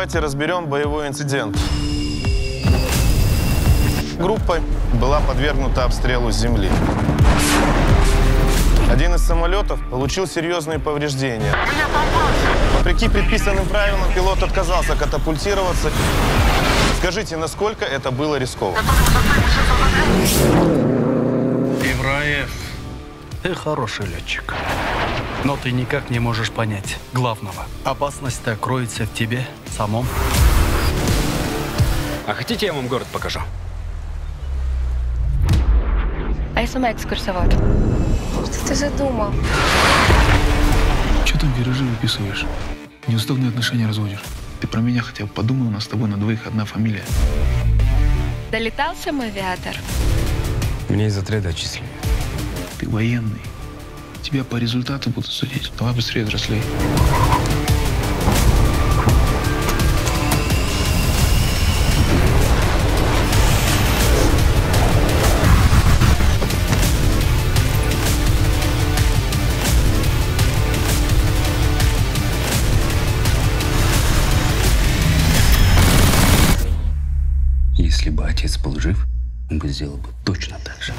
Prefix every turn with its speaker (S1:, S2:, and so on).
S1: давайте разберем боевой инцидент. Группа была подвергнута обстрелу с земли. Один из самолетов получил серьезные повреждения. Вопреки предписанным правилам пилот отказался катапультироваться. Скажите, насколько это было рискованно?
S2: Ивраев, ты хороший летчик. Но ты никак не можешь понять главного. Опасность-то кроется в тебе самом.
S3: А хотите, я вам город покажу?
S4: А я сама экскурсовод.
S5: Что ты задумал?
S6: Че там виражи выписываешь? Неуставные отношения разводишь. Ты про меня хотя бы подумай, у нас с тобой на двоих одна фамилия.
S4: Долетал сам авиатор?
S3: Меня из отряда отчислили.
S6: Ты военный. Тебя по результату будут судить. Давай быстрее взрослей.
S3: Если бы отец был жив, он бы сделал бы точно так же.